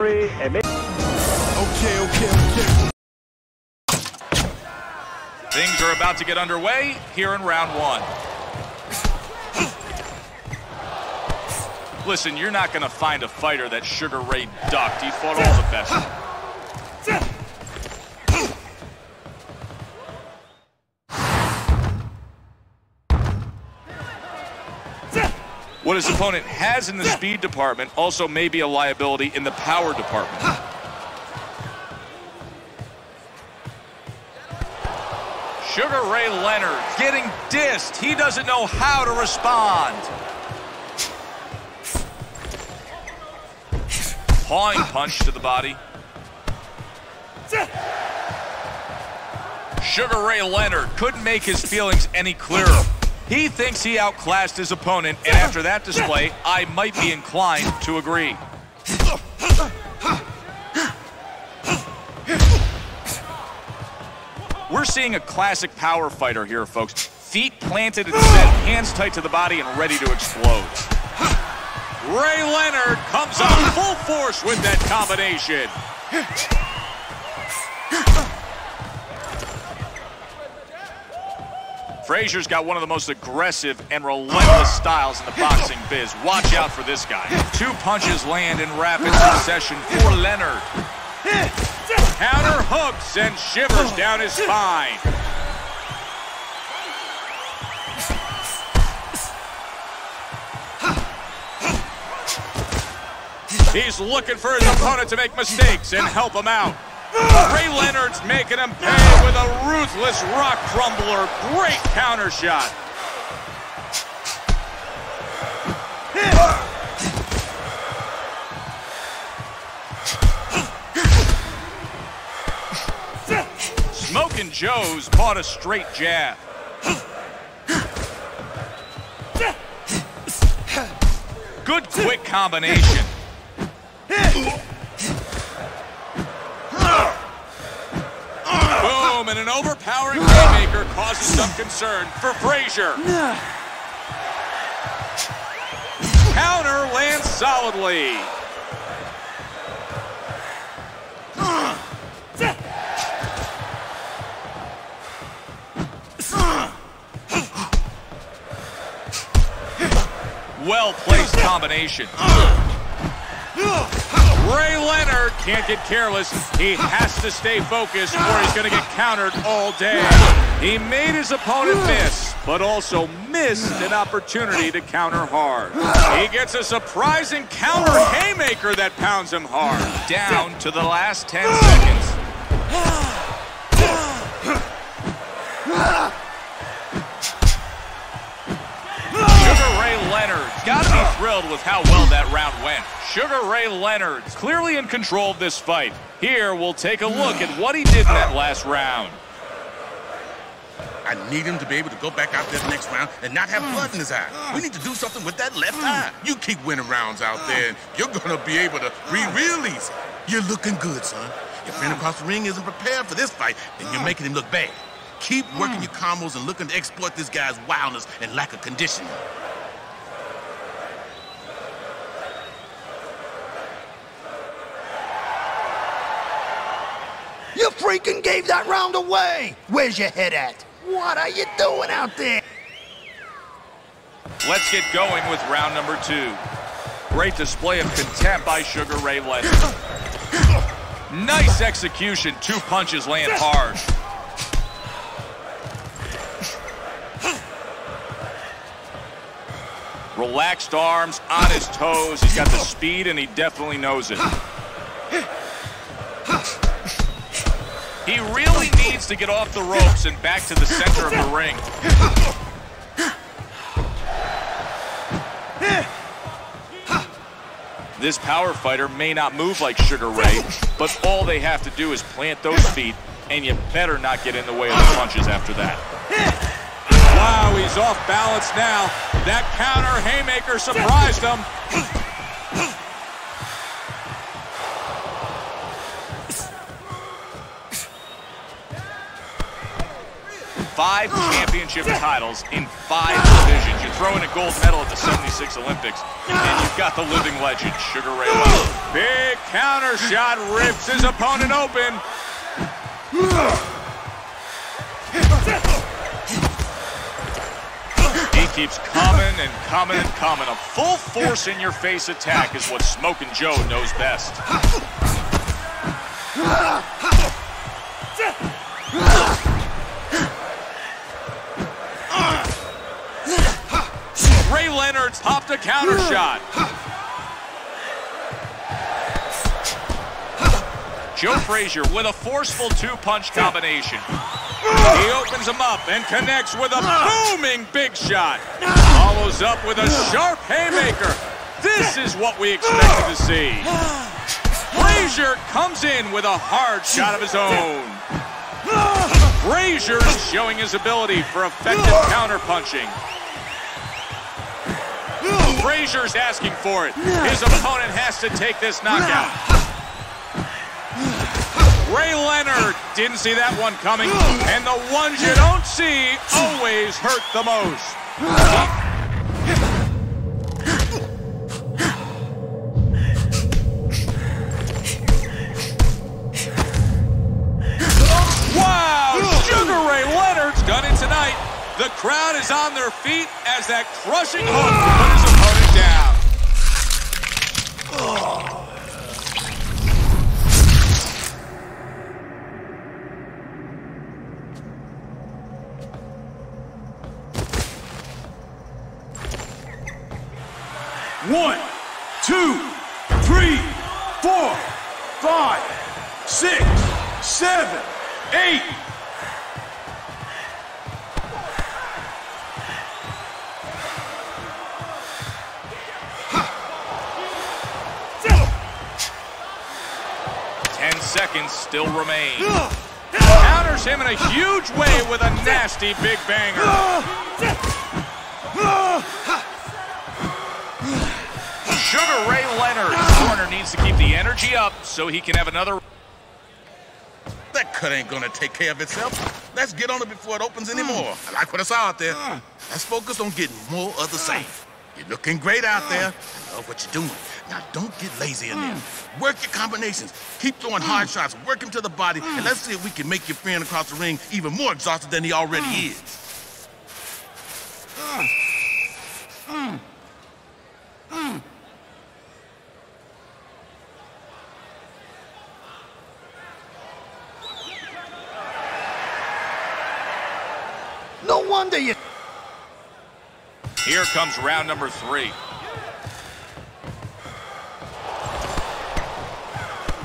And Okay, okay, okay. Things are about to get underway here in round one. Listen, you're not going to find a fighter that Sugar Ray ducked. He fought all the best. What his opponent has in the speed department also may be a liability in the power department. Sugar Ray Leonard getting dissed. He doesn't know how to respond. Pawing punch to the body. Sugar Ray Leonard couldn't make his feelings any clearer. He thinks he outclassed his opponent, and after that display, I might be inclined to agree. We're seeing a classic power fighter here, folks. Feet planted and set, hands tight to the body and ready to explode. Ray Leonard comes out full force with that combination. Frazier's got one of the most aggressive and relentless styles in the boxing biz. Watch out for this guy. Two punches land in rapid succession for Leonard. Counter hooks and shivers down his spine. He's looking for his opponent to make mistakes and help him out. Ray Leonard's making him pay with a ruthless rock crumbler. Great counter shot. Smoking Joe's caught a straight jab. Good quick combination. Overpowering haymaker causes some concern for Frazier. Counter lands solidly. Well-placed combination. Ray Leonard can't get careless. He has to stay focused or he's going to get countered all day. He made his opponent miss, but also missed an opportunity to counter hard. He gets a surprising counter haymaker that pounds him hard. Down to the last 10 seconds. Thrilled with how well that round went. Sugar Ray Leonard clearly in control of this fight. Here, we'll take a look at what he did in that last round. I need him to be able to go back out there the next round and not have blood in his eye. We need to do something with that left eye. You keep winning rounds out there, and you're gonna be able to real easy. You're looking good, son. Your friend across the ring isn't prepared for this fight, then you're making him look bad. Keep working your combos and looking to exploit this guy's wildness and lack of conditioning. You freaking gave that round away! Where's your head at? What are you doing out there? Let's get going with round number two. Great display of contempt by Sugar Ray Leonard. Nice execution. Two punches land hard. Relaxed arms, on his toes. He's got the speed, and he definitely knows it. He really needs to get off the ropes and back to the center of the ring. This power fighter may not move like Sugar Ray, but all they have to do is plant those feet, and you better not get in the way of the punches after that. Wow, he's off balance now. That counter haymaker surprised him. Five championship titles in five divisions. You throw in a gold medal at the 76 Olympics, and you've got the living legend, Sugar Ray Leonard. Big counter shot rips his opponent open. He keeps coming and coming and coming. A full force in your face attack is what Smoking Joe knows best. Ray popped a counter shot. Joe Frazier with a forceful two-punch combination. He opens him up and connects with a booming big shot. Follows up with a sharp haymaker. This is what we expected to see. Frazier comes in with a hard shot of his own. Frazier is showing his ability for effective counterpunching. Frazier's asking for it. His opponent has to take this knockout. Ray Leonard didn't see that one coming. And the ones you don't see always hurt the most. Wow! Sugar Ray Leonard's done it tonight. The crowd is on their feet as that crushing hook One, two, three, four, five, six, seven, eight. Ten seconds still remain. Counters him in a huge way with a nasty big banger. Sugar Ray Leonard. corner needs to keep the energy up so he can have another. That cut ain't gonna take care of itself. Let's get on it before it opens anymore. Hmm. I like what I saw out there. Let's focus on getting more of the same. You're looking great out there. I love what you're doing. Now don't get lazy in there. Hmm. Work your combinations. Keep throwing hard hmm. shots. Work him to the body. And let's see if we can make your friend across the ring even more exhausted than he already is. No you... Here comes round number three.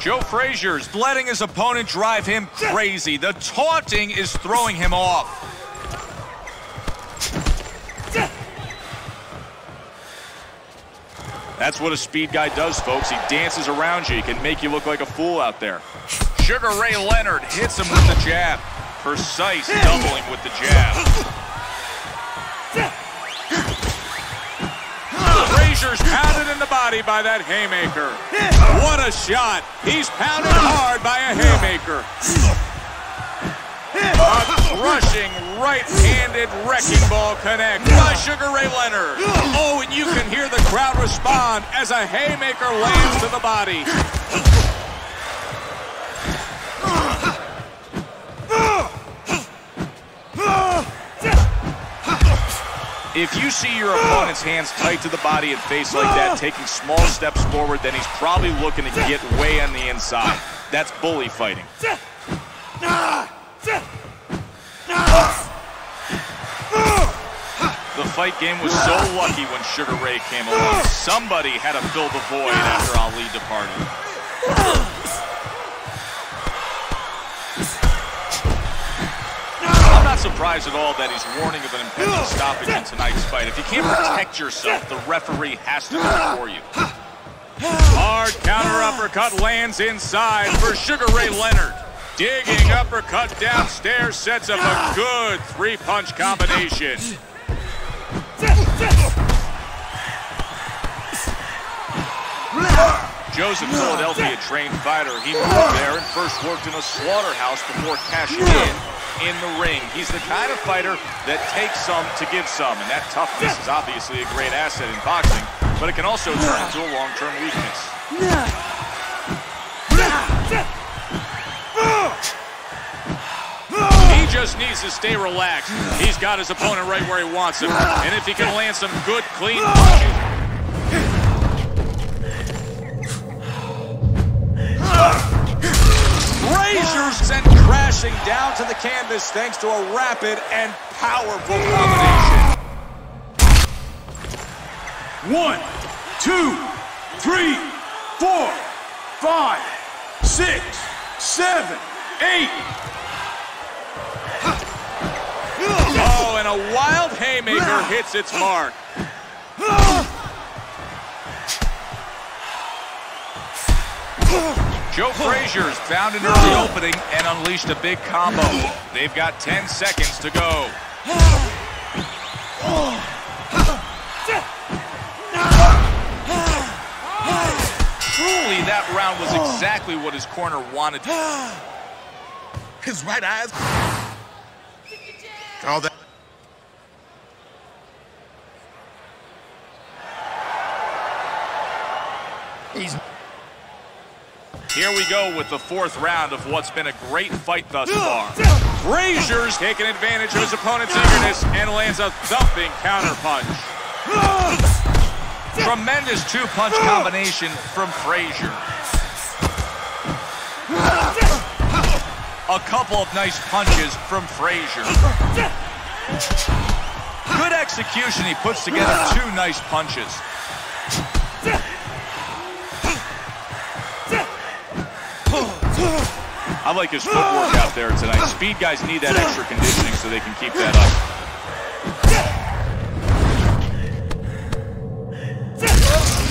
Joe Frazier's letting his opponent drive him crazy. The taunting is throwing him off. That's what a speed guy does, folks. He dances around you. He can make you look like a fool out there. Sugar Ray Leonard hits him with the jab. Precise doubling with the jab. Pounded in the body by that haymaker. What a shot. He's pounded hard by a haymaker. A crushing right-handed wrecking ball connect by Sugar Ray Leonard. Oh, and you can hear the crowd respond as a haymaker lands to the body. If you see your opponent's hands tight to the body and face like that, taking small steps forward, then he's probably looking to get way on the inside. That's bully fighting. The fight game was so lucky when Sugar Ray came along. Somebody had to fill the void after Ali departed. Surprised at all that he's warning of an impending stoppage in tonight's fight. If you can't protect yourself, the referee has to do it for you. Hard counter uppercut lands inside for Sugar Ray Leonard. Digging uppercut downstairs sets up a good three-punch combination. Joe's a Philadelphia trained fighter. He moved there and first worked in a slaughterhouse before cashing in in the ring. He's the kind of fighter that takes some to give some, and that toughness is obviously a great asset in boxing, but it can also turn into a long-term weakness. He just needs to stay relaxed. He's got his opponent right where he wants him, and if he can land some good, clean punches, crashing down to the canvas thanks to a rapid and powerful combination. One, two, three, four, five, six, seven, eight. Oh, and a wild haymaker hits its mark. Joe Frazier's found an early opening and unleashed a big combo. They've got 10 seconds to go. Truly, that round was exactly what his corner wanted. His right eye's... All that... He's Here we go with the fourth round of what's been a great fight thus far. Frazier's taking advantage of his opponent's eagerness and lands a thumping counterpunch. Tremendous two-punch combination from Frazier. A couple of nice punches from Frazier. Good execution. He puts together two nice punches. I like his footwork out there tonight. Speed guys need that extra conditioning so they can keep that up.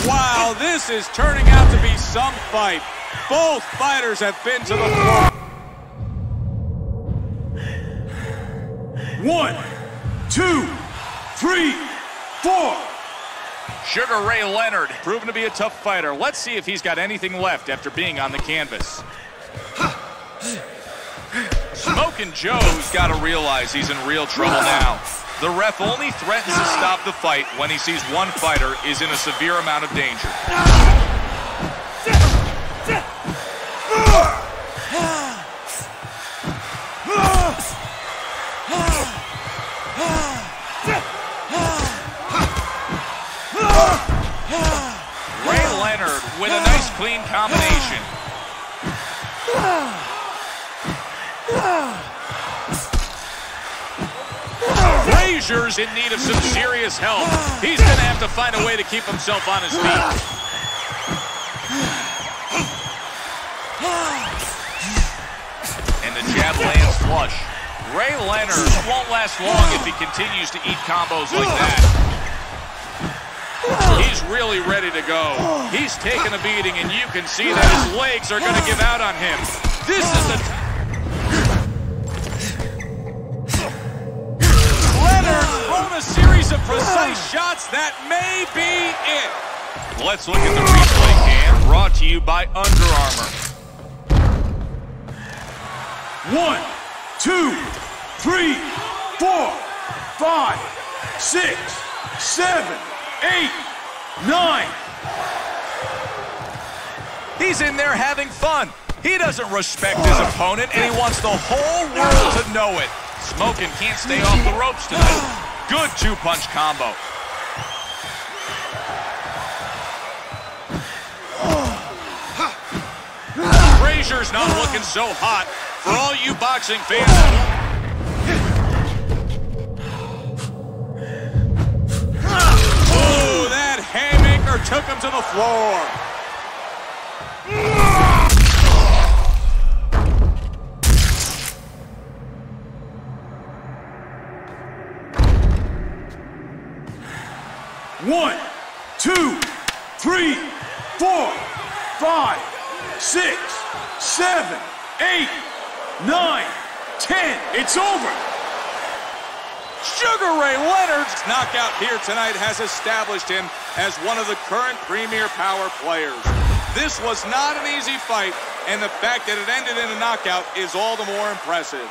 Wow, this is turning out to be some fight. Both fighters have been to the floor. One, two, three, four. Sugar Ray Leonard, proven to be a tough fighter. Let's see if he's got anything left after being on the canvas. Smoking Joe's got to realize he's in real trouble now. The ref only threatens to stop the fight when he sees one fighter is in a severe amount of danger. Ray Leonard with a nice clean combination. In need of some serious help. He's going to have to find a way to keep himself on his feet. And the jab lands flush. Ray Leonard won't last long if he continues to eat combos like that. He's really ready to go. He's taken a beating, and you can see that his legs are going to give out on him. This is the... of precise shots. That may be it. Let's look at the replay cam, brought to you by Under Armour. One, two, three, four, five, six, seven, eight, nine. He's in there having fun. He doesn't respect his opponent, and he wants the whole world to know it. Smoking can't stay off the ropes tonight. Good two-punch combo. Frazier's not looking so hot. For all you boxing fans, Oh, that haymaker took him to the floor. One, two, three, four, five, six, seven, eight, nine, ten. It's over. Sugar Ray Leonard's knockout here tonight has established him as one of the current premier power players. This was not an easy fight, and the fact that it ended in a knockout is all the more impressive.